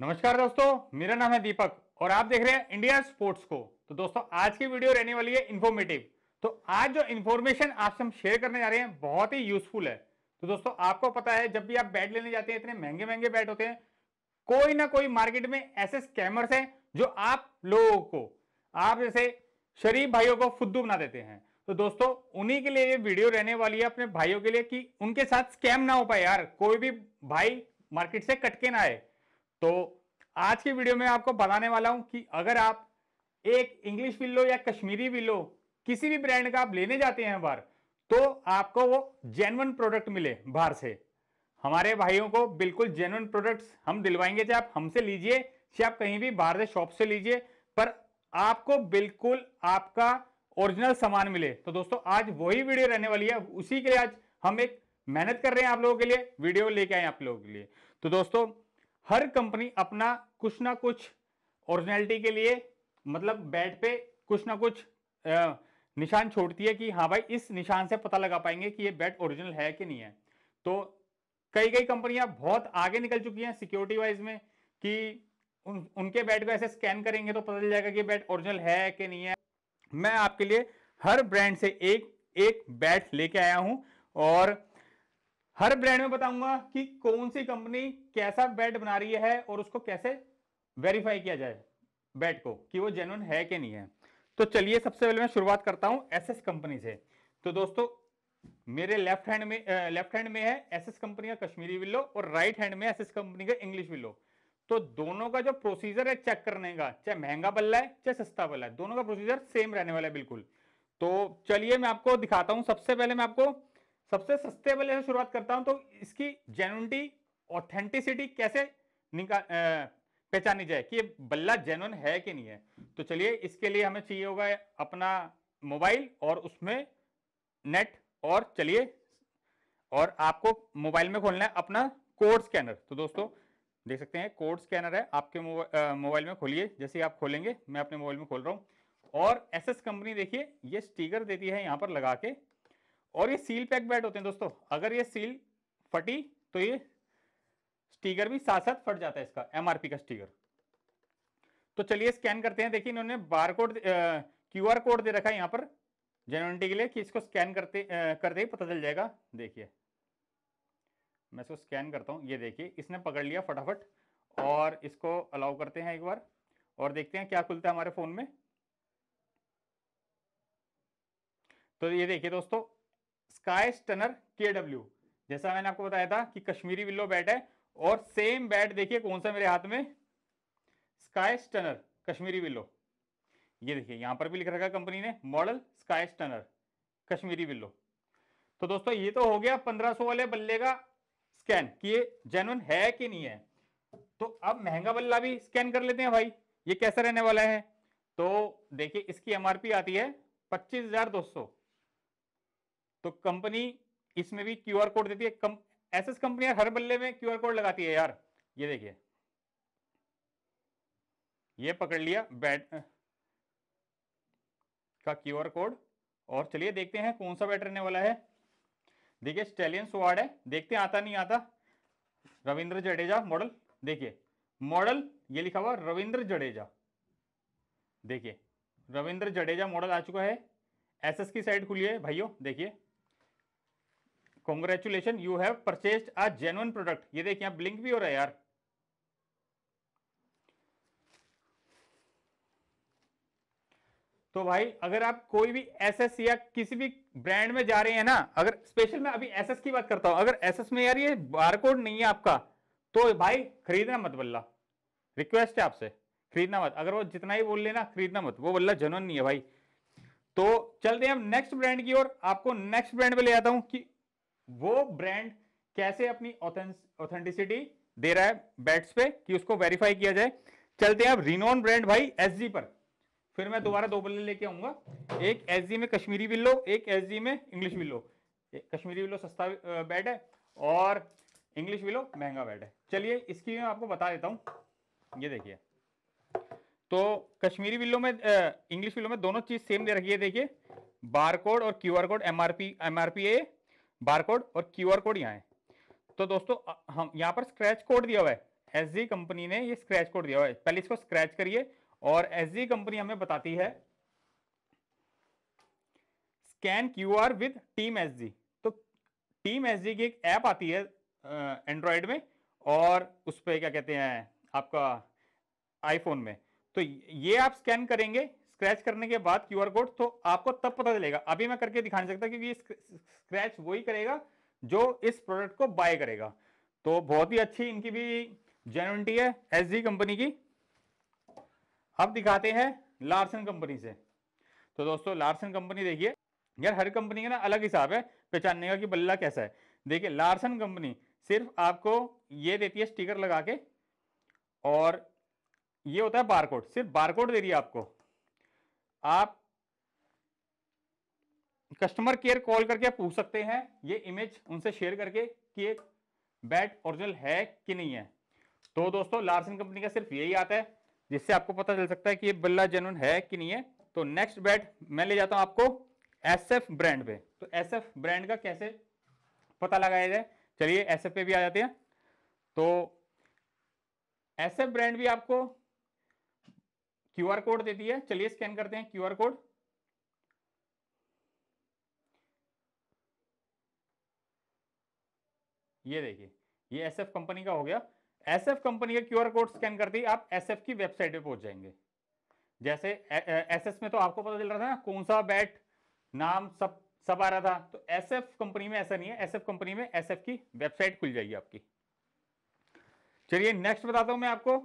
नमस्कार दोस्तों, मेरा नाम है दीपक और आप देख रहे हैं इंडिया स्पोर्ट्स को। तो दोस्तों, आज की वीडियो रहने वाली है इन्फॉर्मेटिव तो आज जो इन्फॉर्मेशन आपसे हम शेयर करने जा रहे हैं, बहुत ही यूजफुल है। तो दोस्तों, आपको पता है, जब भी आप बैट लेने जाते हैं, इतने महँगे महँगे बैट होते हैं, कोई ना कोई मार्केट में ऐसे स्कैमर्स हैं जो आप लोगों को, आप जैसे शरीफ भाइयों को फुद्दू बना देते हैं। तो दोस्तों, उन्हीं के लिए ये वीडियो रहने वाली है अपने भाइयों के लिए कि उनके साथ स्कैम ना हो पाए यार, कोई भी भाई मार्केट से कटके ना आए। तो आज की वीडियो में आपको बताने वाला हूँ कि अगर आप एक इंग्लिश विल्लो या कश्मीरी विल्लो किसी भी ब्रांड का आप लेने जाते हैं बाहर तो आपको वो जेनवन प्रोडक्ट मिले बाहर से। हमारे भाइयों को बिल्कुल जेनवन प्रोडक्ट्स हम दिलवाएँगे, चाहे आप हमसे लीजिए, चाहे आप कहीं भी बाहर से शॉप से लीजिए, पर आपको बिल्कुल आपका ओरिजिनल सामान मिले। तो दोस्तों, आज वही वीडियो रहने वाली है। उसी के लिए आज हम एक मेहनत कर रहे हैं आप लोगों के लिए, वीडियो लेके आए आप लोगों के लिए। तो दोस्तों हर कंपनी अपना कुछ ना कुछ ओरिजिनलिटी के लिए मतलब बैट पे कुछ ना कुछ आ, निशान छोड़ती है कि हाँ भाई इस निशान से पता लगा पाएँगे कि ये बैट ओरिजिनल है कि नहीं है। तो कई कई कंपनियाँ बहुत आगे निकल चुकी हैं सिक्योरिटी वाइज में कि उन, उनके बैट को ऐसे स्कैन करेंगे तो पता चल जाएगा कि बैट ओरिजिनल है कि नहीं है। मैं आपके लिए हर ब्रांड से एक एक बैट लेके आया हूँ और हर ब्रांड में बताऊँगा कि कौन सी कंपनी कैसा बैट बना रही है और उसको कैसे वेरीफाई किया जाए बैट को कि वो जेनुअन है कि नहीं है। तो चलिए सबसे पहले मैं शुरुआत करता हूँ एसएस कंपनी से। तो दोस्तों, मेरे लेफ़्ट हैंड में लेफ़्ट हैंड में है एसएस कंपनी का कश्मीरी विल्लो और राइट हैंड में एसएस कंपनी का इंग्लिश विल्लो तो दोनों का जो प्रोसीजर है चेक करने का, चाहे महँगा बल्ला है, चाहे सस्ता बल्ला है, दोनों का प्रोसीजर सेम रहने वाला है बिल्कुल। तो चलिए मैं आपको दिखाता हूँ। सबसे पहले मैं आपको सबसे सस्ते वाले से शुरुआत करता हूँ तो इसकी जेनुनिटी ऑथेंटिसिटी कैसे निकाल पहचानी जाए कि ये बल्ला जेनुअन है कि नहीं है। तो चलिए, इसके लिए हमें चाहिए होगा अपना मोबाइल और उसमें नेट, और चलिए, और आपको मोबाइल में खोलना है अपना कोड स्कैनर। तो दोस्तों, देख सकते हैं, कोड स्कैनर है, आपके मोबाइल में खोलिए, जैसे आप खोलेंगे, मैं अपने मोबाइल में खोल रहा हूँ। और एसएस कंपनी देखिए, ये स्टिकर देती है यहाँ पर लगा के और ये सील पैक बैट होते हैं दोस्तों। अगर ये सील फटी तो ये स्टीकर भी साथ साथ फट जाता है इसका एमआरपी का स्टीकर। तो चलिए स्कैन करते हैं। देखिए, इन्होंने bar code Q R code दे रखा है यहाँ पर जेनुअनिटी के लिए, कि इसको स्कैन करते करते ही पता चल जाएगा। देखिए, मैं इसको स्कैन करता हूँ। ये देखिए, इसने पकड़ लिया फटाफट, और इसको अलाउ करते हैं एक बार, और देखते हैं क्या खुलता है हमारे फ़ोन में। तो ये देखिए दोस्तों स्काई स्टनर के डब्ल्यू जैसा मैंने आपको बताया था कि कश्मीरी विल्लो बैट है, और सेम बैट देखिए कौन सा मेरे हाथ में? Sky stunner, Kashmiri willow. ये देखिए, यहाँ पर भी लिख रखा कंपनी ने, model sky stunner, Kashmiri willow. तो दोस्तों, ये तो हो गया 1500 वाले बल्ले का स्कैन, कि ये जेनुअन है कि नहीं है। तो अब महँगा बल्ला भी स्कैन कर लेते हैं भाई, ये कैसा रहने वाला है? तो देखिए, इसकी एमआरपी आती है पच्चीस हज़ार दो सौ। तो कंपनी इसमें भी क्यूआर कोड देती है। कम, एसएस कंपनी हर बल्ले में क्यूआर कोड लगाती है यार। ये देखिए। ये पकड़ लिया, बैट का क्यूआर कोड। और चलिए देखते हैं कौन सा बैट रहने वाला है। देखिए, स्टेलियन स्वाड है। देखते आता नहीं आता। रविंद्र जडेजा, मॉडल। देखिए, मॉडल, ये लिखा हुआ रविंद्र जडेजा। देखिए, रविंद्र जडेजा मॉडल आ चुका है। एसएस की साइड खुली है, भाइयों, देखिए। Congratulation you have purchased a genuine product ये देखिए यहाँ ब्लिंक भी हो रहा है यार। तो भाई, अगर आप कोई भी एसएस या किसी भी ब्रांड में जा रहे हैं ना, अगर स्पेशल मैं अभी एसएस की बात करता हूँ, अगर एसएस में यार ये बारकोड नहीं है आपका तो भाई खरीदना मत बल्ला। रिक्वेस्ट है आपसे, खरीदना मत। अगर वो जितना ही बोल लेना खरीदना मत। वो बल्ला जनवन नहीं है भाई। तो चलते हैं हम नेक्स्ट ब्रांड की ओर। आपको नेक्स्ट ब्रांड पे ले आता हूँ कि वो ब्रांड कैसे अपनी ऑथेंटिसिटी दे रहा है बैट्स पे कि उसको वेरीफाई किया जाए। चलते हैं अब रिनोन ब्रांड भाई एसजी पर। फिर मैं दोबारा दो बल्ले लेके आऊँगा। एक एसजी में कश्मीरी बिल्लो, एक एसजी में इंग्लिश बिल्लो। कश्मीरी विल्लो सस्ता बैट है और इंग्लिश विलो महँगा बैट है। चलिए इसकी मैं आपको बता देता हूँ। ये देखिए। तो कश्मीरी बिल्लो में इंग्लिश विल्लो में दोनों चीज़ सेम दे रखी है, देखिए। बार कोड और Q R code MRP MRP a bar code और क्यू आर कोड यहाँ है। तो दोस्तों हम यहाँ पर स्क्रैच कोड दिया हुआ है। एसजी कंपनी ने ये स्क्रैच कोड दिया हुआ है। पहले इसको स्क्रैच करिए और एसजी कंपनी हमें बताती है, scan Q R with team SG. तो टीम एसजी की एक ऐप आती है एंड्रॉयड में और उस पर क्या कहते हैं, आपका आईफोन में। तो ये आप स्कैन करेंगे स्क्रैच करने के बाद क्यूआर कोड तो आपको तब पता चलेगा। अभी मैं करके दिखा नहीं सकता क्योंकि स्क्रैच वही करेगा जो इस प्रोडक्ट को बाय करेगा। तो बहुत ही अच्छी इनकी भी जेनुइनिटी है एस कंपनी की। अब दिखाते हैं लार्सन कंपनी से। तो दोस्तों लार्सन कंपनी देखिए। यार, हर कंपनी का ना अलग हिसाब है, पहचानने का कि बल्ला कैसा है। देखिए लार्सन कंपनी सिर्फ़ आपको ये देती है स्टिकर लगा के और ये होता है बारकोड सिर्फ़ बारकोड दे रही है आपको। आप कस्टमर केयर कॉल करके पूछ सकते हैं, ये इमेज उनसे शेयर करके कि एक बैट ओरिजिनल है कि नहीं है। तो दोस्तों लार्सन कंपनी का सिर्फ़ यही आता है, जिससे आपको पता चल सकता है कि ये बल्ला जेनुअन है कि नहीं है। तो नेक्स्ट बैट मैं ले जाता हूँ आपको एस एफ़ ब्रांड पे। तो एस एफ़ ब्रांड का कैसे पता लगाया जाए? चलिए एस एफ़ पे भी आ जाते हैं। तो एस एफ़ ब्रांड भी आपको क्यू आर कोड देती है। चलिए स्कैन करते हैं क्यू आर कोड। ये देखिए, ये एस एफ़ कंपनी का हो गया। एस एफ़ कंपनी का क्यू आर कोड स्कैन करते ही आप एस एफ़ की वेबसाइट पे पहुँच जाएँगे। जैसे एस एस में तो आपको पता चल रहा था ना, कौन सा बैट नाम सब सब आ रहा था। तो एस एफ़ कंपनी में ऐसा नहीं है। एस एफ़ कंपनी में एस एफ़ की वेबसाइट खुल जाएगी आपकी। चलिए नेक्स्ट बताता हूँ मैं आपको।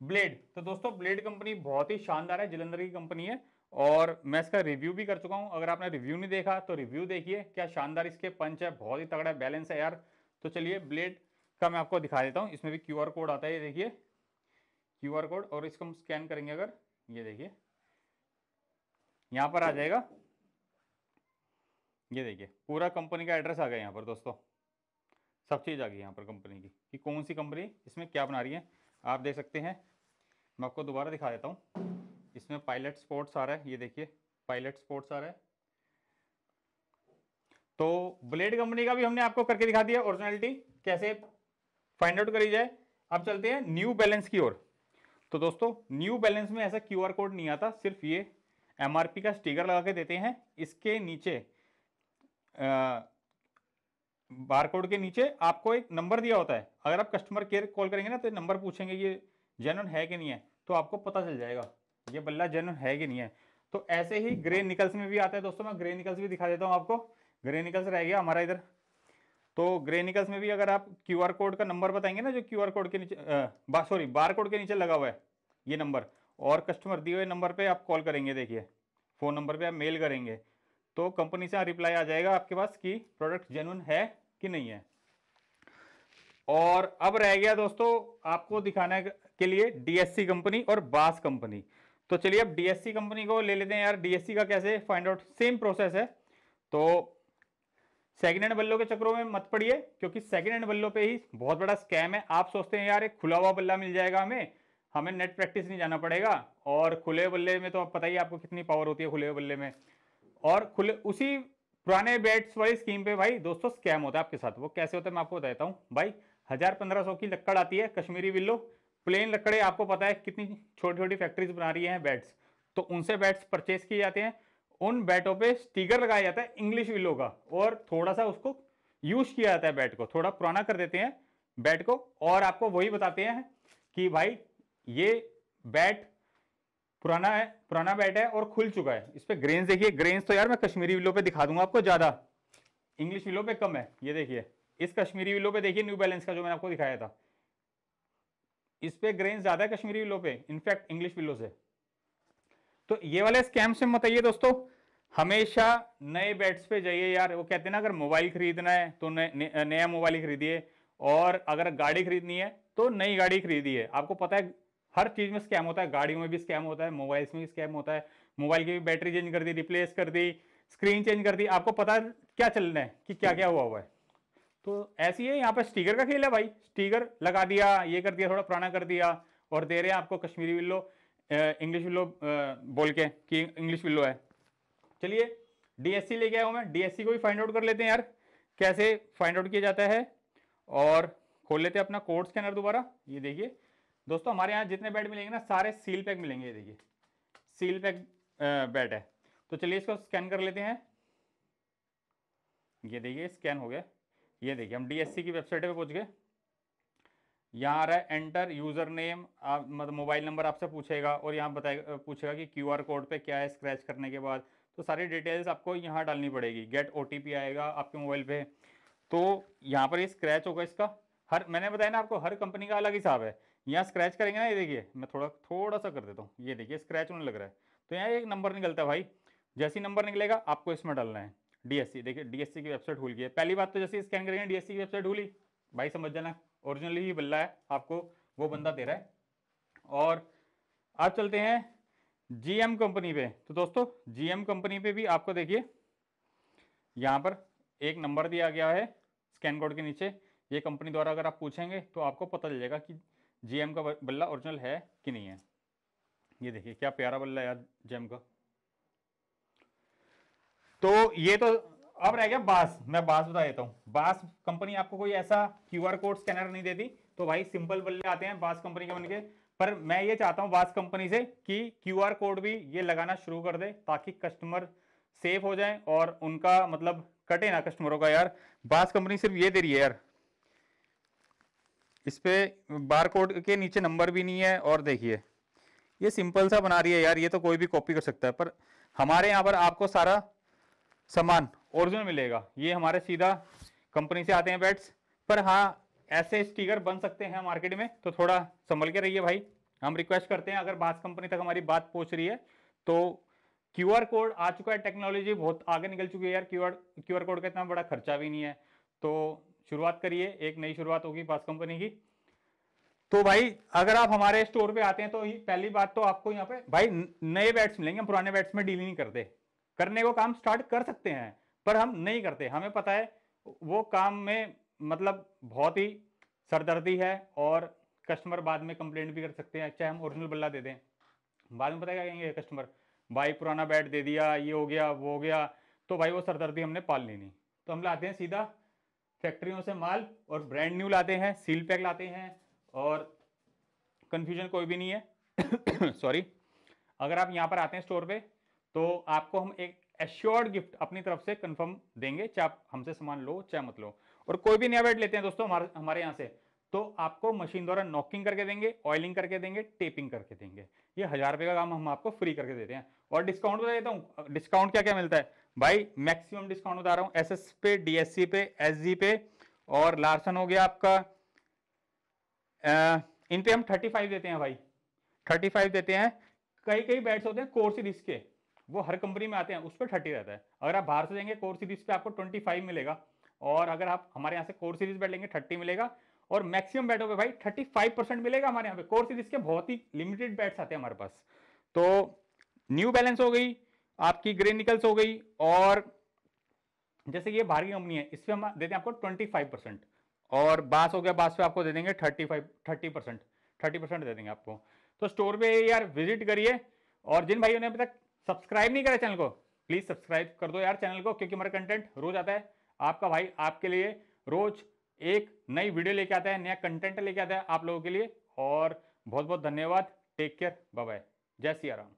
ब्लेड। तो दोस्तों, ब्लेड कंपनी बहुत ही शानदार है, जलंधर की कंपनी है, और मैं इसका रिव्यू भी कर चुका हूँ। अगर आपने रिव्यू नहीं देखा तो रिव्यू देखिए, क्या शानदार इसके पंच है, बहुत ही तगड़ा बैलेंस है यार। तो चलिए, ब्लेड का मैं आपको दिखा देता हूँ। इसमें भी क्यूआर कोड आता है, ये देखिए, क्यूआर कोड, और इसको हम स्कैन करेंगे अगर, ये देखिए, यहाँ पर आ जाएगा। ये देखिए, पूरा कंपनी का एड्रेस आ गया यहाँ पर, दोस्तों। सब चीज़ आ गई यहाँ पर कंपनी की, कि कौन सी कंपनी, इसमें क्या बना रही है। आप देख सकते हैं। मैं आपको दोबारा दिखा देता हूँ। इसमें पायलट स्पोर्ट्स आ रहा है। ये देखिए पायलट स्पोर्ट्स आ रहा है। तो ब्लेड कंपनी का भी हमने आपको करके दिखा दिया ओरिजिनलिटी कैसे फाइंड आउट करी जाए। अब चलते हैं न्यू बैलेंस की ओर। तो दोस्तों न्यू बैलेंस में ऐसा क्यूआर कोड नहीं आता, सिर्फ़ ये एमआरपी का स्टिकर लगा के देते हैं। इसके नीचे बारकोड के नीचे आपको एक नंबर दिया होता है। अगर आप कस्टमर केयर कॉल करेंगे ना तो नंबर पूछेंगे, ये जेनुअन है कि नहीं है? तो आपको पता चल जाएगा, ये बल्ला जेनुअन है कि नहीं है? तो ऐसे ही ग्रे निकल्स में भी आता है दोस्तों, मैं ग्रे निकल्स भी दिखा देता हूँ आपको। ग्रे निकल्स रह गया हमारा इधर। तो ग्रे निकल्स में भी अगर आप क्यू आर कोड का नंबर बताएँगे ना, जो क्यू आर कोड के नीचे सॉरी बार कोड के नीचे लगा हुआ है, ये नंबर, और कस्टमर दिए हुए नंबर पे आप कॉल करेंगे, देखिए फ़ोन नंबर पे आप मेल करेंगे तो कंपनी से रिप्लाई आ जाएगा आपके पास कि प्रोडक्ट जेनुअन है कि नहीं है? और अब रह गया दोस्तों आपको दिखाने के लिए डीएससी कंपनी और बास कंपनी तो चलिए अब डीएससी कंपनी को ले लेते हैं यार। डीएससी का कैसे? फाइंड आउट सेम प्रोसेस है। तो सेकेंड हैंड बल्लों के चक्रों में मत पड़िए, क्योंकि सेकेंड हैंड बल्लों पे ही बहुत बड़ा स्कैम है। आप सोचते हैं, यार, एक खुला हुआ बल्ला मिल जाएगा हमें। हमें नेट प्रैक्टिस नहीं जाना पड़ेगा। और खुले बल्ले में तो आप पता ही आपको कितनी पावर होती है खुले बल्ले में। और खुले, उसी पुराने बेट्स वाली स्कीम पे भाई दोस्तों स्कैम होता है आपके साथ। वो कैसे होता है मैं आपको बताता हूँ। भाई हज़ार पंद्रह सौ की लकड़ आती है कश्मीरी विल्लो। प्लेन लकड़े आपको पता है कितनी छोटी छोटी फैक्ट्रीज बना रही हैं बैट्स। तो उनसे बैट्स परचेज किए जाते हैं। उन बैटों पे स्टीकर लगाया जाता है इंग्लिश विल्लो का और थोड़ा सा उसको यूज़ किया जाता है बैट को। थोड़ा पुराना कर देते हैं बैट को और आपको वही बताते हैं कि भाई ये बैट पुराना है, पुराना बैट है और खुल चुका है। इस पे ग्रेन्स देखिए ग्रेन्स तो यार मैं कश्मीरी विलो पे दिखा दूँगा आपको ज़्यादा। इंग्लिश विलो पे कम है, ये देखिए। इस कश्मीरी विलो पे देखिए न्यू बैलेंस का जो मैंने आपको दिखाया था। इस पे ग्रेन ज़्यादा है कश्मीरी विलो पे इनफैक्ट इंग्लिश विलो से। तो ये वाले स्कैम से मत आइए दोस्तों। हमेशा नए बैट्स पे जाइए यार। वो कहते हैं ना, अगर मोबाइल खरीदना है तो नया मोबाइल खरीदिए। और अगर गाड़ी खरीदनी है तो नई गाड़ी खरीदिए। आपको पता है हर चीज़ में स्कैम होता है, गाड़ियों में भी स्कैम होता है मोबाइल्स में भी स्कैम होता है मोबाइल की भी बैटरी चेंज कर दी रिप्लेस कर दी स्क्रीन चेंज कर दी। आपको पता क्या चलना है, कि क्या क्या हुआ हुआ है। तो ऐसी है, यहाँ पर स्टीकर का खेल है भाई। स्टीकर लगा दिया, ये कर दिया, थोड़ा पुराना कर दिया और दे रहे हैं आपको कश्मीरी विल्लो इंग्लिश विल्लो बोल के कि इंग्लिश विल्लो है। चलिए डीएससी लेके आया हूँ मैं। डीएससी को भी फाइंड आउट कर लेते हैं यार, कैसे फाइंड आउट किया जाता है और खोल लेते हैं अपना कोड स्कैनर दोबारा। ये देखिए दोस्तों, हमारे यहाँ जितने बेड मिलेंगे ना, सारे सील पैक मिलेंगे ये देखिए। सील पैक बेड है। तो चलिए इसको स्कैन कर लेते हैं। ये देखिए स्कैन हो गया। ये देखिए, हम डीएससी की वेबसाइट पे पहुँच गए। यहाँ आ रहा है एंटर यूज़र नेम आप मतलब मोबाइल नंबर आपसे पूछेगा और यहाँ बताएगा पूछेगा कि क्यूआर कोड पे क्या है स्क्रैच करने के बाद। तो सारी डिटेल्स आपको यहाँ डालनी पड़ेगी। गेट ओटीपी आएगा आपके मोबाइल पे। तो यहाँ पर ये स्क्रैच होगा इसका। हर, मैंने बताया ना आपको, हर कंपनी का अलग हिसाब है। यहाँ स्क्रैच करेंगे ना, ये देखिए, मैं थोड़ा थोड़ा सा कर देता हूँ। ये देखिए स्क्रैच होने लग रहा है। तो यहाँ एक नंबर निकलता है भाई। जैसे नंबर निकलेगा, आपको इसमें डालना है। डीएससी देखिए डीएससी की वेबसाइट खुल गई है। पहली बात तो जैसे स्कैन करेंगे डीएससी की वेबसाइट खुली भाई, समझ जाना ओरिजिनली ही बल्ला है, आपको वो बंदा दे रहा है। और आप चलते हैं जीएम कंपनी पे। तो दोस्तों जीएम कंपनी पे भी आपको देखिए, यहाँ पर एक नंबर दिया गया है स्कैन कोड के नीचे। ये कंपनी द्वारा अगर आप पूछेंगे तो आपको पता चल जाएगा कि जीएम का बल्ला ओरिजिनल है कि नहीं है? ये देखिए, क्या प्यारा बल्ला यार जेम का। तो ये तो अब रह गया बास। मैं बास बता देता हूँ। बास कंपनी आपको कोई ऐसा क्यूआर कोड स्कैनर नहीं देती। तो भाई सिंपल बल्ले आते हैं बास कंपनी के बन के पर मैं ये चाहता हूँ बास कंपनी से कि क्यूआर कोड भी ये लगाना शुरू कर दे ताकि कस्टमर सेफ़ हो जाए और उनका मतलब कटे ना कस्टमरों का यार। बास कंपनी सिर्फ़ ये दे रही है यार। इस पर बार कोड के नीचे नंबर भी नहीं है और देखिए, ये सिंपल सा बना रही है यार, ये तो कोई भी कॉपी कर सकता है, पर हमारे यहाँ पर आपको सारा सामान ओरिजिनल मिलेगा। ये हमारे सीधा कंपनी से आते हैं बैट्स पर हाँ ऐसे स्टिकर बन सकते हैं मार्केट में तो थोड़ा संभल के रहिए भाई। हम रिक्वेस्ट करते हैं, अगर बास कंपनी तक हमारी बात पहुँच रही है तो क्यूआर कोड आ चुका है टेक्नोलॉजी बहुत आगे निकल चुकी है यार Q R Q R code का इतना बड़ा खर्चा भी नहीं है। तो शुरुआत करिए, एक नई शुरुआत होगी बास कंपनी की। तो भाई, अगर आप हमारे स्टोर पे आते हैं तो पहली बात तो आपको यहाँ पे, भाई नए बैट्स मिलेंगे, हम पुराने बैट्स में डील नहीं करते। करने को काम स्टार्ट कर सकते हैं, पर हम नहीं करते। हमें पता है, वो काम में मतलब बहुत ही सरदर्दी है, और कस्टमर बाद में कंप्लेंट भी कर सकते हैं, चाहे हम ओरिजिनल बल्ला दे दें। बाद में पता क्या कहेंगे कस्टमर? भाई, पुराना बैट दे दिया, ये हो गया, वो हो गया। तो भाई, वो सरदर्दी हमने पाल ली नहीं। तो हम लाते हैं सीधा फैक्ट्रियों से माल और ब्रांड न्यू लाते हैं, सील पैक लाते हैं और कन्फ्यूज़न कोई भी नहीं है। सॉरी अगर आप यहाँ पर आते हैं स्टोर पे तो आपको हम एक एश्योर्ड गिफ्ट अपनी तरफ़ से कंफर्म देंगे, चाहे आप हमसे सामान लो, चाहे मत लो। और कोई भी नया बेड लेते हैं दोस्तों, हमारे हमारे यहाँ से तो आपको मशीन द्वारा नॉकिंग करके देंगे ऑयलिंग करके देंगे टेपिंग करके देंगे। ये हज़ार रुपये का काम हम आपको फ्री करके देते हैं। और डिस्काउंट बता देता हूँ डिस्काउंट क्या क्या मिलता है? भाई मैक्सिमम डिस्काउंट बता रहा हूँ। एस पे डीएससी पे एसजी पे और लार्सन हो गया आपका इन पे हम थर्टी फाइव देते हैं भाई। थर्टी फाइव देते हैं। कई कई बैट्स होते हैं कोर सीरीज़ के। वो हर कंपनी में आते हैं, उस पर थर्टी रहता है। अगर आप बाहर से जाएँगे कोर सीरीज़ पे आपको ट्वेंटी फाइव मिलेगा। और अगर आप, हमारे यहाँ से कोर सीरीज़ बैठ लेंगे थर्टी मिलेगा। और मैक्सिमम बैटों पे भाई थर्टी फाइव परसेंट मिलेगा हमारे यहाँ पे। कोर सीरीज़ के बहुत ही लिमिटेड बैट्स आते हैं हमारे पास। तो न्यू बैलेंस हो गई। आपकी ग्रे निकल्स हो गई और जैसे ये बाहर की कंपनी है इस पर हम देते हैं आपको ट्वेंटी फाइव परसेंट और बास हो गया, बास पे आपको दे देंगे thirty five thirty percent thirty percent दे देंगे आपको। तो स्टोर पे यार विज़िट करिए और जिन भाइयों ने अभी तक सब्सक्राइब नहीं करा चैनल को प्लीज़ सब्सक्राइब कर दो यार चैनल को, क्योंकि हमारा कंटेंट रोज आता है। आपका भाई आपके लिए रोज एक नई वीडियो लेके आता है, नया कंटेंट लेके आता है आप लोगों के लिए और बहुत बहुत धन्यवाद। टेक केयर बाय जय सिया राम